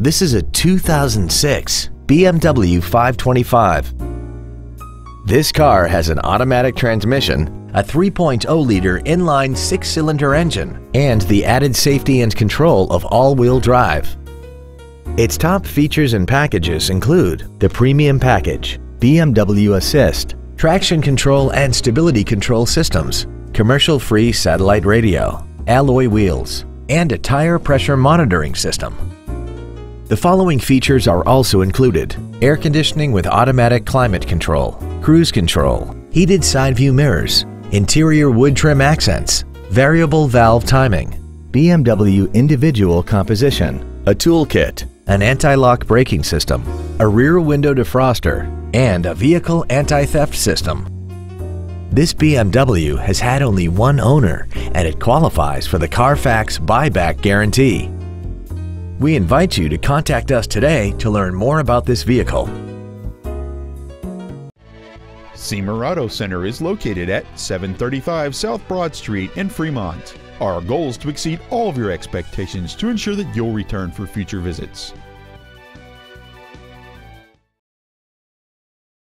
This is a 2006 BMW 525. This car has an automatic transmission, a 3.0-liter inline six-cylinder engine, and the added safety and control of all-wheel drive. Its top features and packages include the Premium Package, BMW Assist, traction control and stability control systems, commercial-free satellite radio, alloy wheels, and a tire pressure monitoring system. The following features are also included. Air conditioning with automatic climate control, cruise control, heated side view mirrors, interior wood trim accents, variable valve timing, BMW individual composition, a toolkit, an anti-lock braking system, a rear window defroster, and a vehicle anti-theft system. This BMW has had only one owner and it qualifies for the Carfax buyback guarantee. We invite you to contact us today to learn more about this vehicle. Siemer Auto Center is located at 735 South Broad Street in Fremont. Our goal is to exceed all of your expectations to ensure that you'll return for future visits.